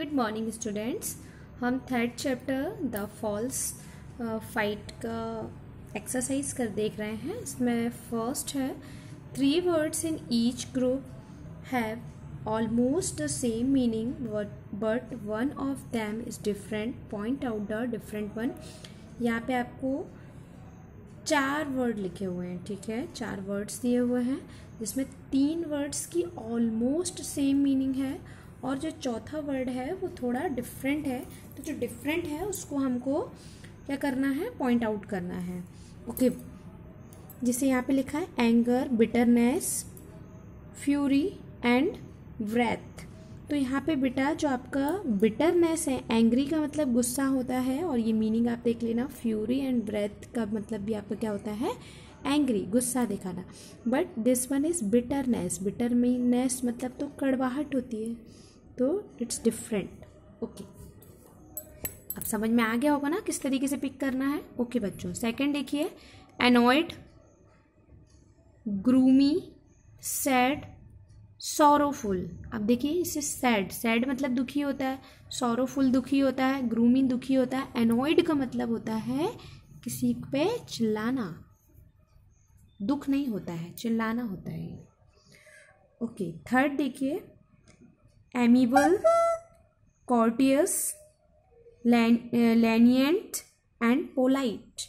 Good morning students हम third chapter the falls fight का exercise कर देख रहे हैं। इसमें फ़र्स्ट है three words in each group have almost the same meaning but one of them is different point out the different one यहाँ पे आपको चार वर्ड लिखे हुए हैं, ठीक है? चार वर्ड्स दिए हुए हैं। जिसमें तीन वर्ड्स की ऑलमोस्ट सेम मीनिंग है और जो चौथा वर्ड है, वो थोड़ा डिफरेंट है। तो जो डिफरेंट है, उसको हमको क्या करना है? पॉइंट आउट करना है। ओके जिसे यहाँ पे लिखा है anger bitterness fury and wrath तो यहाँ पे बेटा, जो आपका बिटरनेस है एंग्री का मतलब गुस्सा होता है और ये मीनिंग आप देख लेना फ्यूरी एंड ब्रेथ का मतलब भी आपका क्या होता है? एंग्री गुस्सा दिखाना। But this one is bitterness bitterness मतलब तो कड़वाहट होती है। तो इट्स डिफरेंट ओके अब समझ में आ गया होगा ना किस तरीके से पिक करना है? ओके okay, बच्चों सेकंड देखिए. एनॉइड ग्रूमी सैड सौरोफुल अब देखिए इससे सैड सैड मतलब दुखी होता है सौरोफुल दुखी होता है ग्रूमी दुखी होता है एनॉइड का मतलब होता है किसी पे चिल्लाना। दुख नहीं होता है चिल्लाना होता है ओके थर्ड देखिए. Amiable courteous lenient and polite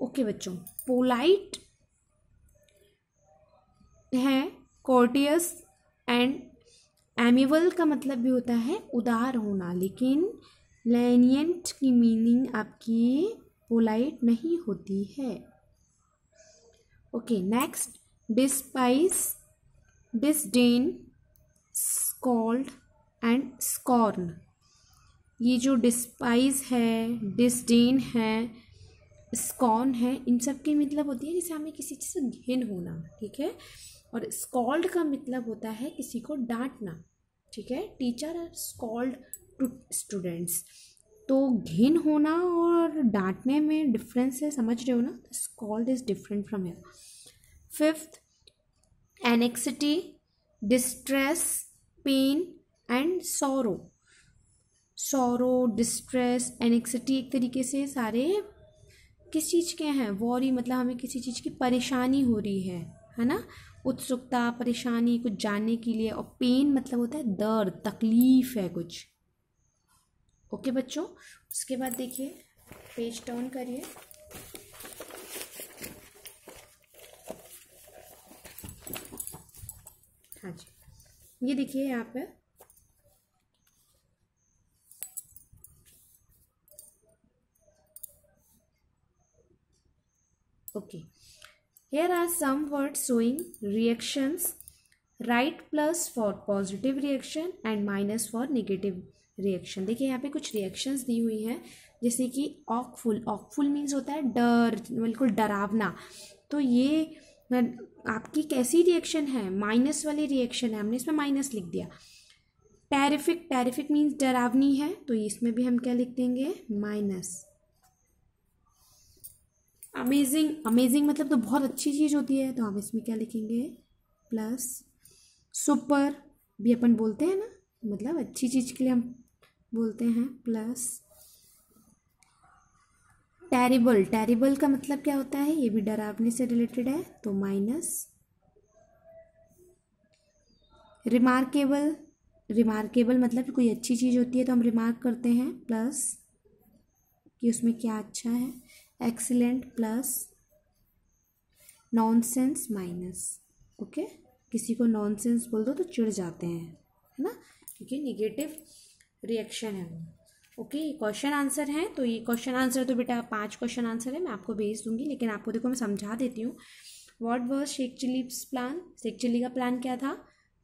okay बच्चों पोलाइट है कॉर्टियस एंड एमिबल का मतलब भी होता है उदार होना, लेकिन लैनियंट की मीनिंग आपकी पोलाइट नहीं होती है। Okay next despise disdain scold and scorn. ये जो डिस्पाइज है, डिसडेन है स्कॉन है, इन सब की मतलब होती है जैसे हमें किसी चीज़ से घिन होना, ठीक है? और स्कॉल्ड का मतलब होता है किसी को डांटना, ठीक है? Teacher are scold to students. तो घिन होना और डांटने में डिफरेंस है, समझ रहे हो ना? Scold is different from here fifth anxiety distress pain and sorrow sorrow distress anxiety एक तरीके से सारे किस चीज़ के हैं? वॉरी मतलब हमें किसी चीज़ की परेशानी हो रही है है ना? उत्सुकता, परेशानी, कुछ जानने के लिए और पेन मतलब होता है दर्द, तकलीफ़ है कुछ। ओके बच्चों, उसके बाद देखिए पेज टर्न करिए। हाँ जी। ये देखिए यहाँ पे okay. Here are some words showing reactions. Right plus for positive reaction and minus for negative reaction देखिए, यहाँ पे कुछ रिएक्शंस दी हुई हैं, जैसे कि ऑकफुल ऑकफुल मीन्स होता है डर, बिल्कुल डरावना। तो ये आपकी कैसी रिएक्शन है? माइनस वाली रिएक्शन है। हमने इसमें माइनस लिख दिया। टेरिफिक टेरिफिक मीन्स डरावनी है। तो इसमें भी हम क्या लिख देंगे? माइनस अमेजिंग अमेजिंग मतलब तो बहुत अच्छी चीज़ होती है तो हम इसमें क्या लिखेंगे? प्लस सुपर भी अपन बोलते हैं ना मतलब अच्छी चीज़ के लिए हम बोलते हैं प्लस टेरिबल टेरिबल का मतलब क्या होता है? ये भी डरावने से रिलेटेड है तो माइनस रिमार्केबल रिमार्केबल मतलब कोई अच्छी चीज़ होती है तो हम रिमार्क करते हैं प्लस कि उसमें क्या अच्छा है। Excellent plus nonsense minus. Okay? किसी को नॉनसेंस बोल दो तो चिढ़ जाते हैं, है ना? क्योंकि निगेटिव रिएक्शन है वो। ओके? ये क्वेश्चन आंसर है तो ये क्वेश्चन आंसर तो बेटा पाँच क्वेश्चन आंसर है, मैं आपको भेज दूँगी, लेकिन आपको देखो मैं समझा देती हूँ। What was Sheikh Chilli plan Sheikh Chilli का प्लान क्या था?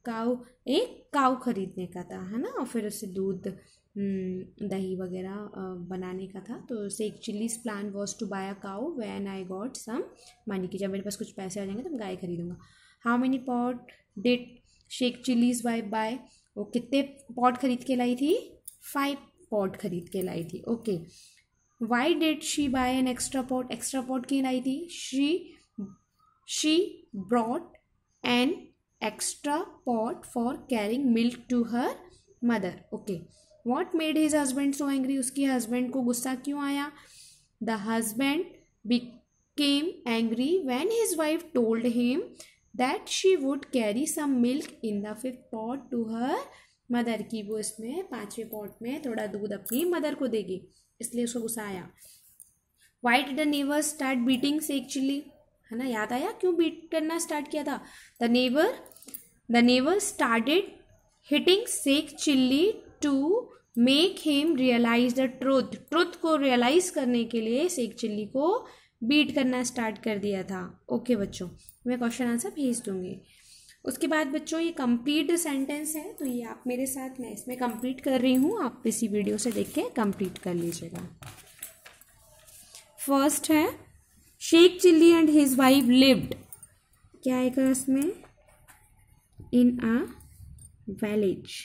काउ एक काउ खरीदने का था, है ना? और फिर उससे दूध दही वगैरह बनाने का था। तो Sheikh Chilli's plan was to buy a cow when I got some money की जब मेरे पास कुछ पैसे आ जाएँगे तो मैं गाय खरीदूँगा। How many pot did Sheikh Chilli's buy buy वो कितने पॉट खरीद के लाई थी? फाइव पॉट खरीद के लाई थी। Okay why did she buy an extra pot extra pot की लाई थी? She she brought an extra pot for carrying milk to her mother okay what made his husband so angry उसके husband को गुस्सा क्यों आया? The husband became angry when his wife told him that she would carry some milk in the fifth pot to her mother की वो इसमें पाँचवें pot में थोड़ा दूध अपनी मदर को देगी, इसलिए उसको गुस्सा आया। Why did the neighbour start beating Sheikh Chilli है ना, याद आया? क्यों बीट करना स्टार्ट किया था? The neighbour the neighbour started hitting Sheikh Chilli to make him realize the truth truth को रियलाइज़ करने के लिए शेख चिल्ली को बीट करना स्टार्ट कर दिया था। ओके okay, बच्चों मैं क्वेश्चन आंसर भेज दूँगी। उसके बाद बच्चों ये कंप्लीट सेंटेंस है तो ये आप मेरे साथ मैं इसमें कंप्लीट कर रही हूँ। आप इसी वीडियो से देख के कंप्लीट कर लीजिएगा। फ़र्स्ट है Sheikh Chilli and his wife lived क्या आएगा इसमें? In a village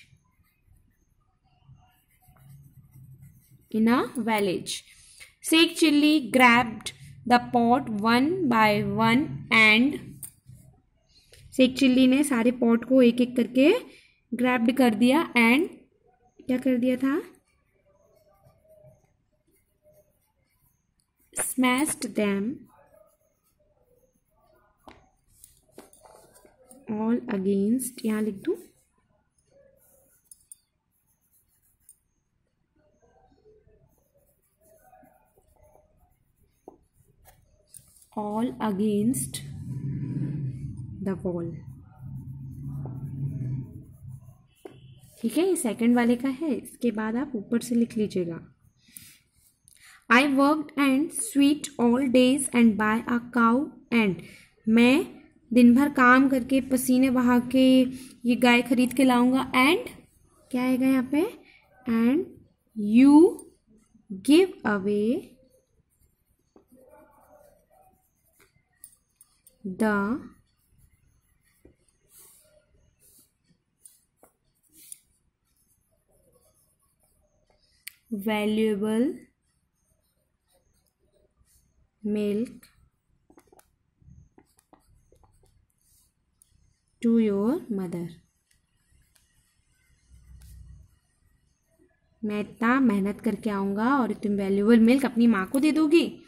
in a village Sheikh Chilli grabbed the pot one by one and Sheikh Chilli ने सारे पॉट को एक एक करके ग्रैब्ड कर दिया एंड क्या कर दिया था? स्मैश्ड them ऑल अगेंस्ट यहाँ लिख दू? ऑल अगेंस्ट द वॉल ठीक है, ये सेकंड वाले का है, इसके बाद आप ऊपर से लिख लीजिएगा। I work and sweat all days and buy a cow and मैं दिन भर काम करके, पसीने बहा के ये गाय खरीद के लाऊँगा। एंड क्या आएगा यहाँ पे? And you give away the valuable milk to your mother मैं इतना मेहनत करके आऊँगा और तुम वैल्यूबल मिल्क अपनी माँ को दे दोगी।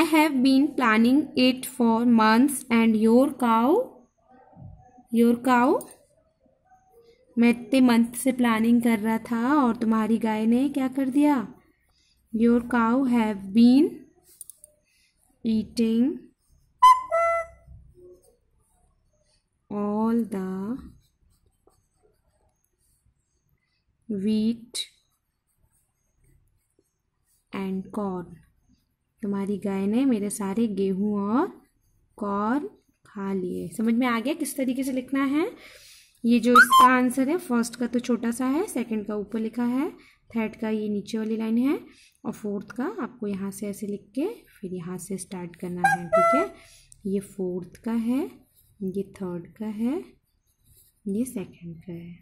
I have been planning it for months and your cow your cow मैं इतने मंथ से प्लानिंग कर रहा था और तुम्हारी गाय ने क्या कर दिया? Your cow have been eating all the wheat and corn तुम्हारी गाय ने मेरे सारे गेहूँ और कॉर्न खा लिए। समझ में आ गया किस तरीके से लिखना है? ये जो इसका आंसर है फ़र्स्ट का तो छोटा सा है सेकंड का ऊपर लिखा है थर्ड का ये नीचे वाली लाइन है, और फोर्थ का आपको यहाँ से ऐसे लिख के फिर यहाँ से स्टार्ट करना है, ठीक है? ये फोर्थ का है, ये थर्ड का है, ये सेकंड का है।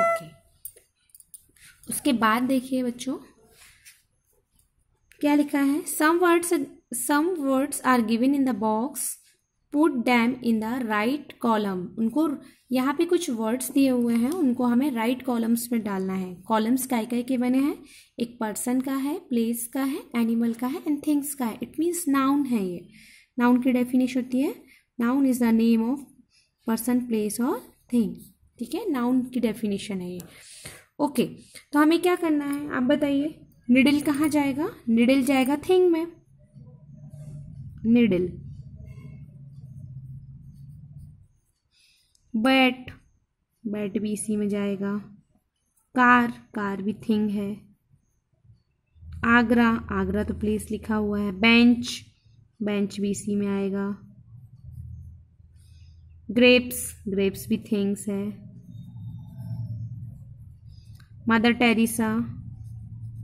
ओके उसके बाद देखिए बच्चों क्या लिखा है? Some words some words are given in the box put them in the right column उनको यहाँ पे कुछ वर्ड्स दिए हुए हैं। उनको हमें राइट right कॉलम्स में डालना है। कॉलम्स काय काय के बने हैं? एक पर्सन का है प्लेस का है एनिमल का है एंड थिंग्स का है। इट मीन्स नाउन है ये। नाउन की डेफिनेशन होती है। Noun is the name of person place और थिंग ठीक है? नाउन की डेफिनेशन है ये। ओके okay, तो हमें क्या करना है? आप बताइए। निडल कहाँ जाएगा? निडल जाएगा थिंग में। निडल। बैट। बैट भी इसी में जाएगा। कार। कार भी थिंग है। आगरा। आगरा तो प्लेस लिखा हुआ है। बेंच। बेंच भी इसी में आएगा। ग्रेप्स। ग्रेप्स भी थिंग्स है। Mother Teresa.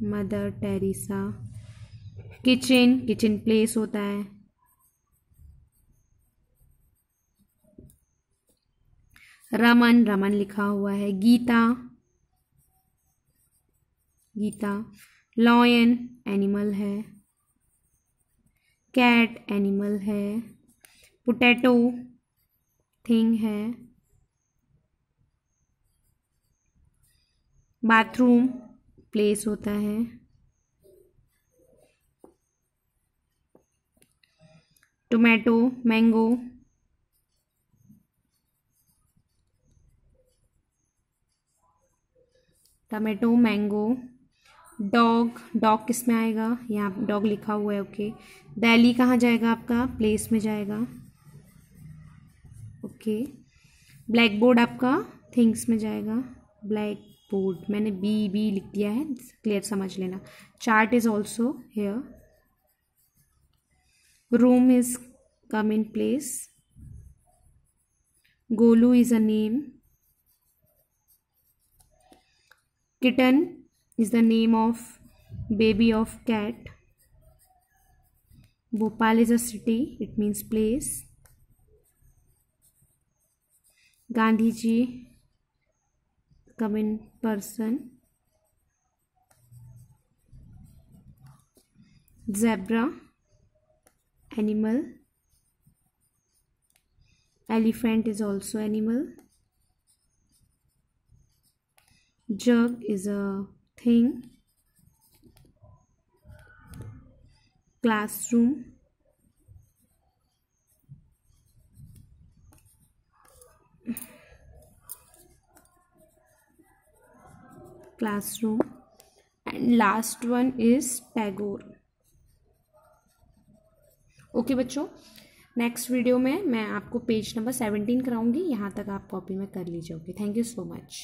Mother Teresa. Kitchen kitchen place होता है। रमन रमन लिखा हुआ है। गीता। गीता। लॉयन, एनिमल है। कैट, एनिमल है। पोटैटो, थिंग है। बाथरूम। प्लेस होता है। Tomato mango tomato mango dog dog किसमें आएगा? यहाँ डॉग लिखा हुआ है ओके दिल्ली कहाँ जाएगा आपका? प्लेस में जाएगा। ओके ब्लैक बोर्ड आपका थिंग्स में जाएगा। ब्लैक बोर्ड मैंने बी बी लिख दिया है क्लियर समझ लेना। Chart is also here room is come in place Golu is a name kitten is the name of baby of cat Bhopal is a city it means place Gandhi ji come in person. Zebra animal. Elephant is also animal. Jug is a thing. Classroom classroom. And last one is tagore. Okay okay, बच्चों next video में मैं आपको page number seventeen कराऊँगी। यहाँ तक आप copy में कर लीजिए okay thank you so much